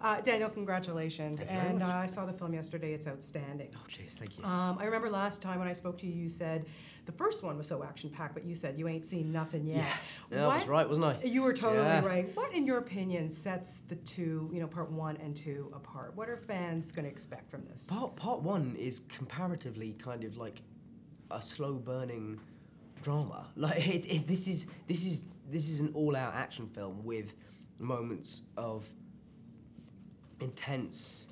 Uh, Daniel, congratulations. And uh. I saw the film yesterday. It's outstanding. Oh, jeez, thank you. Um, I remember last time when I spoke to you, you said the first one was so action packed, but you said you ain't seen nothing yet. yeah, I was right, wasn't I? You were totally Yeah. right. What, in your opinion, sets the two, you know, part one and two apart? What are fans going to expect from this? Part part one is comparatively kind of like a slow burning drama. Like it is this is this is this is an all out action film with moments of intense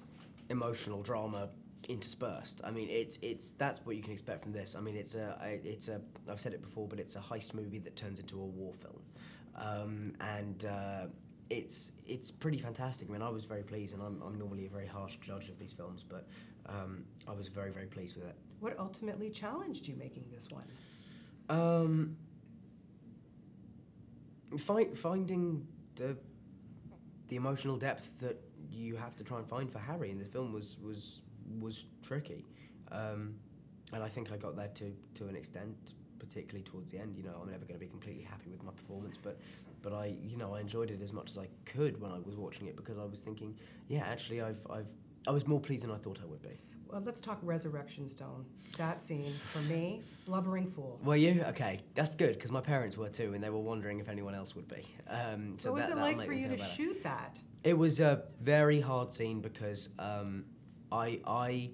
emotional drama interspersed. I mean, it's it's that's what you can expect from this. I mean, it's a it's a I've said it before, but it's a heist movie that turns into a war film, um, and. Uh, it's it's pretty fantastic. I mean, I was very pleased, and I'm, I'm normally a very harsh judge of these films, but um, I was very very pleased with it. What ultimately challenged you making this one? Um, find, finding the the emotional depth that you have to try and find for Harry in this film was was was tricky, um, and I think I got there to to an extent, particularly towards the end. You know, I'm never going to be completely happy with my performance, but but I you know I enjoyed it as much as I could when I was watching it because I was thinking, yeah, actually I've I've I was more pleased than I thought I would be. Well, let's talk Resurrection Stone. That scene, for me, blubbering fool. Were you okay? That's good because my parents were too, and they were wondering if anyone else would be. Um, so what was that, it like for you to better. shoot that? It was a very hard scene because um, I I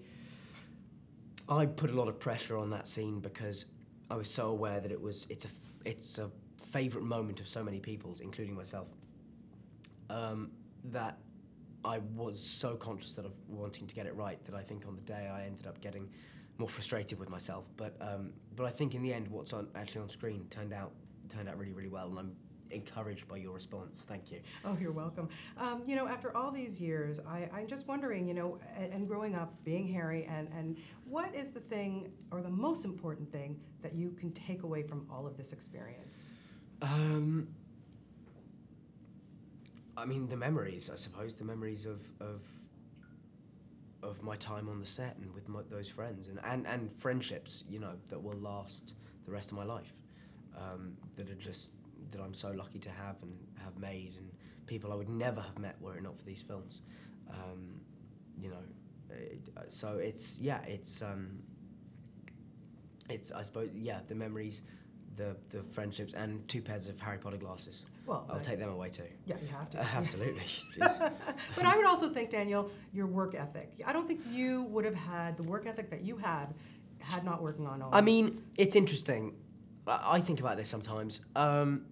I put a lot of pressure on that scene because I was so aware that it was it's a it's a favorite moment of so many people's, including myself. Um, that I was so conscious that of wanting to get it right that I think on the day I ended up getting more frustrated with myself. But um, but I think in the end, what's on actually on screen turned out turned out really really well, and I'm encouraged by your response. Thank you. Oh, you're welcome. Um, you know, after all these years, I, I'm just wondering, you know, and, and growing up, being Harry, and, and what is the thing, or the most important thing, that you can take away from all of this experience? Um, I mean, the memories, I suppose, the memories of of of my time on the set and with my, those friends, and, and and friendships, you know, that will last the rest of my life. Um, that are just that I'm so lucky to have and have made, and people I would never have met were it not for these films. Um, you know, it, uh, so it's yeah, it's um, it's I suppose yeah, the memories, the the friendships, and two pairs of Harry Potter glasses. Well, I'll take them away too. Yeah, you have to. Uh, absolutely. But I would also think, Daniel, your work ethic. I don't think you would have had the work ethic that you had had not working on all. I mean, it's interesting. I I think about this sometimes. Um,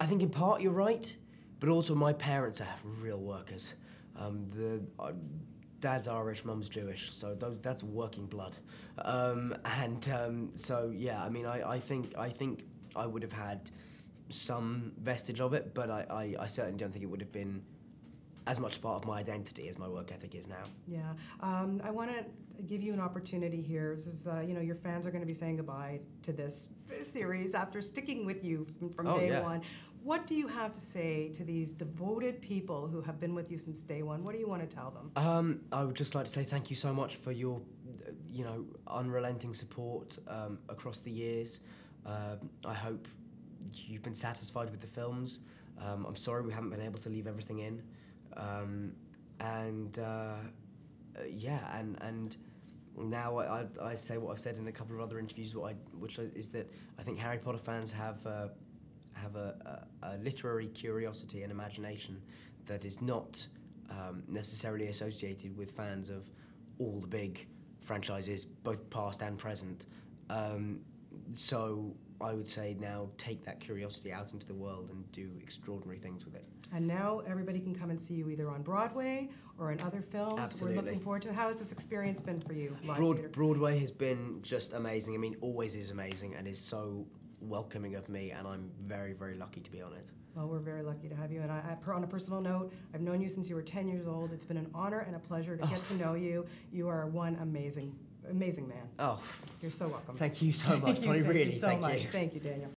I think in part you're right, but also my parents are real workers. Um, the uh, dad's Irish, mum's Jewish, so those, that's working blood. Um, and um, so yeah, I mean, I, I think I think I would have had some vestige of it, but I, I, I certainly don't think it would have been as much part of my identity as my work ethic is now. Yeah, um, I want to give you an opportunity here. This is, uh, you know, your fans are going to be saying goodbye to this series after sticking with you from, from Oh, day yeah. one. What do you have to say to these devoted people who have been with you since day one? What do you want to tell them? Um, I would just like to say thank you so much for your, uh, you know, unrelenting support um, across the years. Um I hope you've been satisfied with the films. Um, I'm sorry we haven't been able to leave everything in, um, and uh, uh, yeah, and and now I, I, I say what I've said in a couple of other interviews, what I, which is that I think Harry Potter fans have uh, have a, a, a literary curiosity and imagination that is not um, necessarily associated with fans of all the big franchises, both past and present. Um, so I would say now take that curiosity out into the world and do extraordinary things with it. And now everybody can come and see you either on Broadway or in other films. Absolutely. We're looking forward to. it. How has this experience been for you? Broad. Broadway has been just amazing. I mean, always is amazing and is so welcoming of me, and I'm very, very lucky to be on it. Well, we're very lucky to have you. And I, I, per- on a personal note, I've known you since you were 10 years old. It's been an honor and a pleasure to get to oh. know you. You are one amazing, amazing man. Oh, You're so welcome. thank you so much. Thank you, thank really you so thank much. you. Thank you, Daniel.